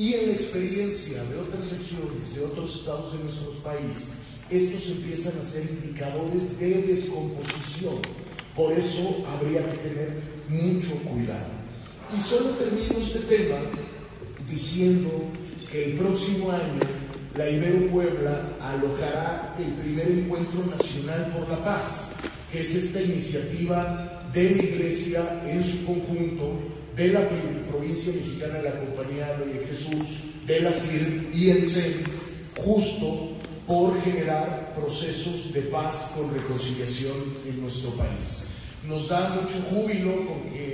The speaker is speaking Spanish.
y en la experiencia de otras regiones, de otros estados de nuestro país, estos empiezan a ser indicadores de descomposición. Por eso habría que tener mucho cuidado. Y solo termino este tema diciendo que el próximo año la Ibero Puebla alojará el primer encuentro nacional por la paz, que es esta iniciativa de la Iglesia en su conjunto, de la provincia mexicana de la Compañía de Jesús, de la CIR y el CEN, justo por generar procesos de paz con reconciliación en nuestro país. Nos da mucho júbilo porque